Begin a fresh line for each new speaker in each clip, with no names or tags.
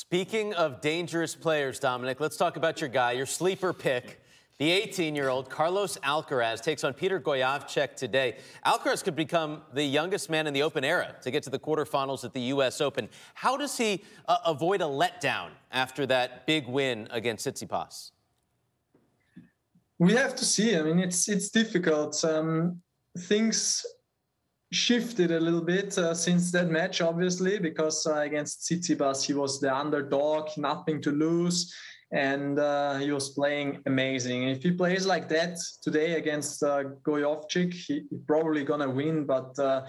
Speaking of dangerous players, Dominic, let's talk about your guy, your sleeper pick. The 18 year old Carlos Alcaraz takes on Peter Gojowczyk today. Alcaraz could become the youngest man in the Open era to get to the quarterfinals at the U.S. Open. How does he uh, avoid a letdown after that big win against Tsitsipas?
We have to see. I mean, it's it's difficult. Um, things shifted a little bit uh, since that match, obviously, because uh, against Tsitsipas he was the underdog, nothing to lose, and uh, he was playing amazing. If he plays like that today against uh, he's probably gonna win, but. Uh,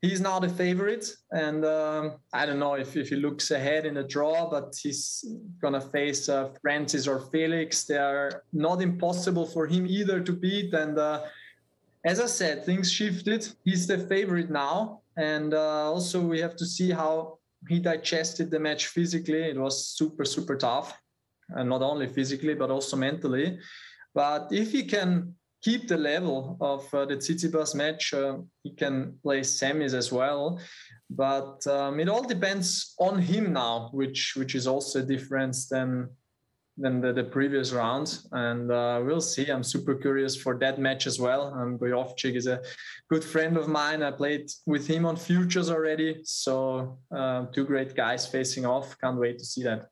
he's now the favorite, and um, I don't know if, if he looks ahead in the draw, but he's gonna face uh, Frances or Felix. They are not impossible for him either to beat, and uh, as I said, things shifted. He's the favorite now, and uh, also we have to see how he digested the match physically. It was super super tough, and not only physically but also mentally. But if he can keep the level of uh, the Tsitsipas match, uh, he can play semis as well. But um, it all depends on him now, which which is also a difference than than the, the previous round. And uh, we'll see. I'm super curious for that match as well. Um, Gojowczyk is a good friend of mine. I played with him on futures already. So uh, two great guys facing off. Can't wait to see that.